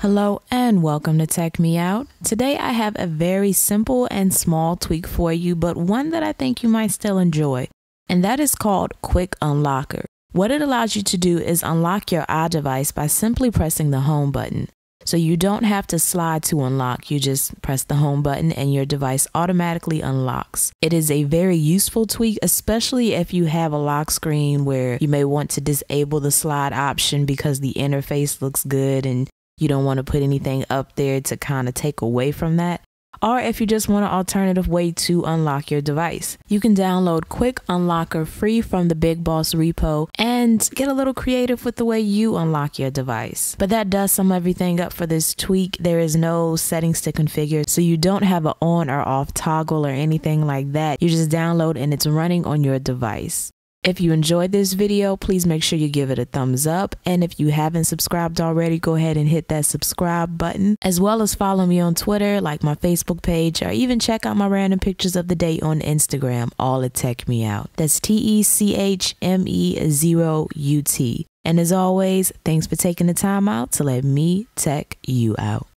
Hello and welcome to Tech Me Out. Today I have a very simple and small tweak for you, but one that I think you might still enjoy, and that is called Quick Unlocker. What it allows you to do is unlock your iDevice by simply pressing the home button. So you don't have to slide to unlock, you just press the home button and your device automatically unlocks. It is a very useful tweak, especially if you have a lock screen where you may want to disable the slide option because the interface looks good and you don't want to put anything up there to kind of take away from that or if you just want an alternative way to unlock your device. You can download Quick Unlocker free from the Big Boss repo and get a little creative with the way you unlock your device. But that does sum everything up for this tweak. There is no settings to configure, so you don't have an on or off toggle or anything like that. You just download and it's running on your device. If you enjoyed this video, please make sure you give it a thumbs up. And if you haven't subscribed already, go ahead and hit that subscribe button, as well as follow me on Twitter, like my Facebook page, or even check out my random pictures of the day on Instagram, all at Tech Me Out. That's T E C H M E 0 U T. And as always, thanks for taking the time out to let me tech you out.